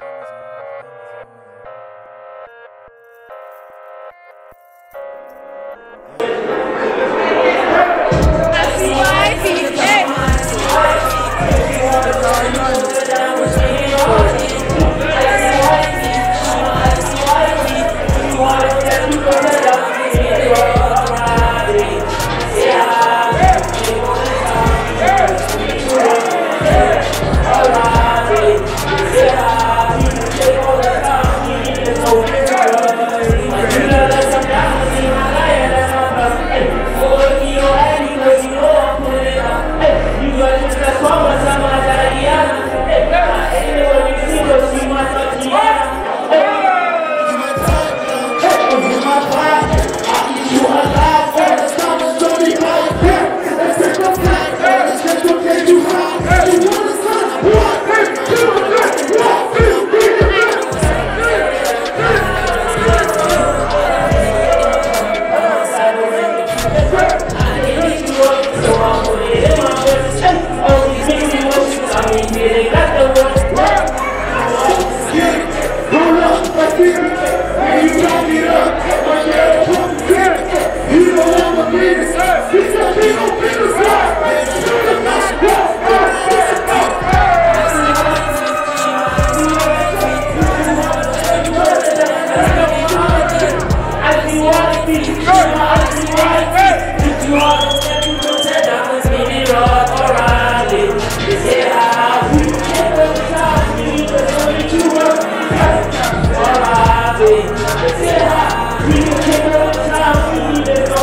Amazon. I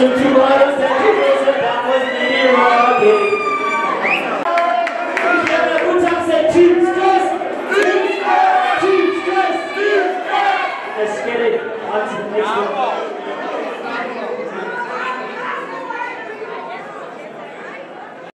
to